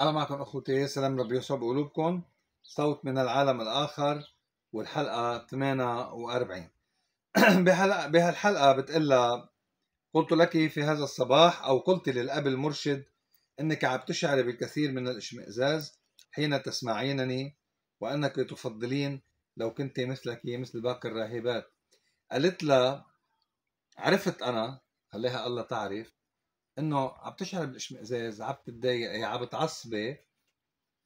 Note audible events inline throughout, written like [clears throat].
أنا معكم أخوتي سلام رب يسوع بقلوبكم صوت من العالم الآخر والحلقة 48 [clears throat] بهالحلقة بهالحلقة بتقلها قلت لك في هذا الصباح أو قلت للأب المرشد أنك عم تشعري بالكثير من الاشمئزاز حين تسمعينني وأنك تفضلين لو كنت مثلك مثل باقي الراهبات. قالت لها عرفت أنا خليها الله تعرف إنه عم تشعر بالاشمئزاز عم تتضايقي عم تعصبي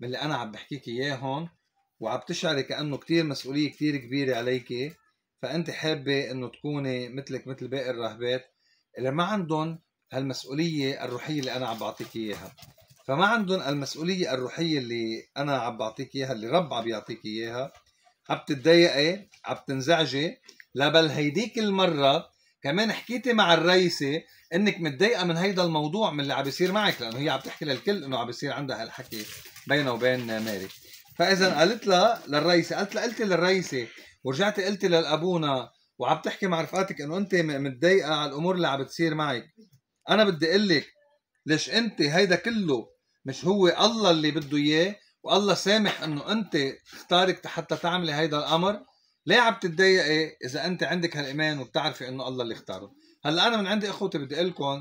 من اللي أنا عم بحكيك إياه هون وعم تشعري كأنه كتير مسؤولية كتير كبيرة عليك فأنت حابة إنه تكوني مثلك مثل باقي الراهبات اللي ما عندهم هالمسؤولية الروحية اللي أنا عم بعطيك إياها. فما عندهم المسؤوليه الروحية اللي أنا عم بعطيك إياها اللي رب عم يعطيك إياها. عم تتضايقي عم تنزعجي لا بل هيديك المرة كمان حكيتي مع الرئيسة إنك متضايقة من هيدا الموضوع من اللي عم بيصير معك لأنه هي عم تحكي للكل إنه عم بيصير عندها هالحكي بينها وبين ماري. فإذا قالت لها للرئيسة قالت لها قلتي للرئيسة ورجعتي قلتي للأبونا وعم تحكي مع رفقاتك إنه أنت متضايقة على الأمور اللي عم بتصير معك. أنا بدي أقول لك ليش أنت هيدا كله مش هو الله اللي بده إياه والله سامح إنه أنت اختارك حتى تعملي هيدا الأمر. ليه عم تتضايقي إذا أنت عندك هالإيمان وبتعرفي إنه الله اللي اختاره. هلأ أنا من عندي أخوتي بدي أقول لكم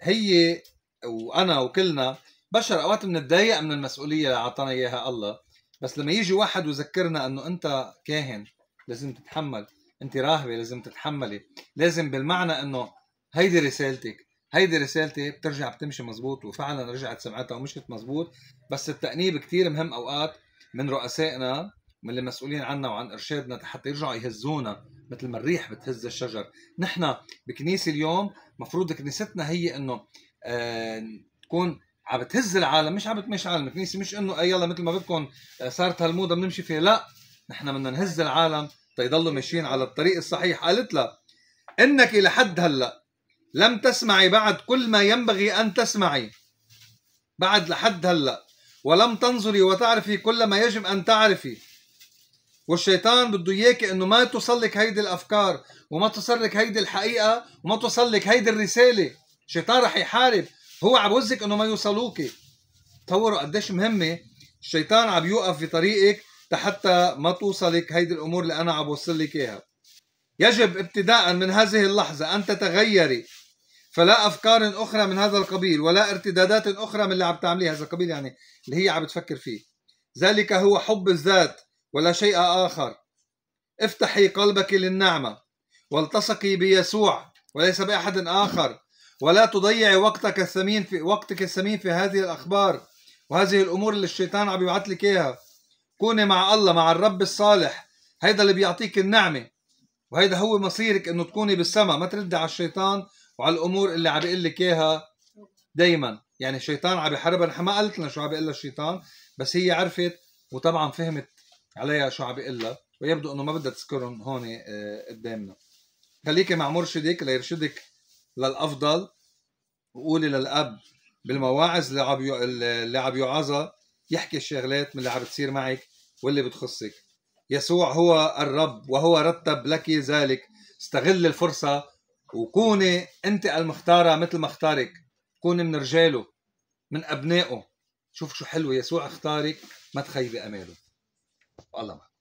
هي وأنا وكلنا بشر أوقات بنتضايق من المسؤولية اللي اعطانا إياها الله. بس لما يجي واحد ويذكرنا إنه أنت كاهن لازم تتحمل. أنت راهبة لازم تتحملي. لازم بالمعنى إنه هيدي رسالتك. هيدي رسالتي بترجع بتمشي مزبوط وفعلا رجعت سمعتها ومشيت مزبوط. بس التأنيب كتير مهم أوقات من رؤسائنا من اللي مسؤولين عنا وعن إرشادنا حتى يرجعوا يهزونا مثل ما الريح بتهز الشجر. نحن بكنيسة اليوم مفروض كنيستنا هي إنه آه تكون عم بتهز العالم مش عم بتمشي العالم الكنيسة مش إنه اي يلا مثل ما بدكم آه صارت هالموضه بنمشي فيها. لا نحن بدنا نهز العالم تيضلوا ماشيين على الطريق الصحيح. قالت لها إنك لحد هلأ لم تسمعي بعد كل ما ينبغي أن تسمعي. بعد لحد هلأ ولم تنظري وتعرفي كل ما يجب أن تعرفي. والشيطان بده إياك إنه ما توصلك هيدي الأفكار وما توصلك هيدي الحقيقة وما توصلك هيدي الرسالة. الشيطان رح يحارب. هو عم بوزك إنه ما يوصلوك تصوروا قديش مهمة. الشيطان عم يوقف في طريقك حتى ما توصلك هيدي الأمور اللي أنا عم بوصل لك إياها. يجب ابتداء من هذه اللحظة أن تتغيري. فلا أفكار أخرى من هذا القبيل ولا ارتدادات أخرى من اللي عم تعمليها هذا القبيل يعني اللي هي عم تفكر فيه. ذلك هو حب الذات. ولا شيء آخر. افتحي قلبك للنعمة والتصقي بيسوع وليس بأحد آخر. ولا تضيعي وقتك الثمين في وقتك الثمين في هذه الأخبار وهذه الأمور اللي الشيطان عم يبعث لك إياها. كوني مع الله مع الرب الصالح. هيدا اللي بيعطيك النعمة. وهيدا هو مصيرك إنه تكوني بالسماء. ما تردي على الشيطان وعلى الأمور اللي عم بيقول لك إياها دايما. يعني الشيطان عم يحاربها نحن ما قلت لنا شو عم بيقول الشيطان بس هي عرفت وطبعا فهمت عليها شو عم بيقول لها ويبدو إنه ما بدها تذكرهم هون آه، قدامنا. خليكي مع مرشدك ليرشدك للأفضل وقولي للأب بالمواعظ اللي عم اللي عم يوعظها يحكي الشغلات من اللي عم بتصير معك واللي بتخصك. يسوع هو الرب وهو رتب لك ذلك. استغل الفرصة وكوني أنت المختارة مثل ما اختارك. كوني من رجاله من أبنائه. شوف شو حلو يسوع اختارك ما تخيبي أماله. الله معكم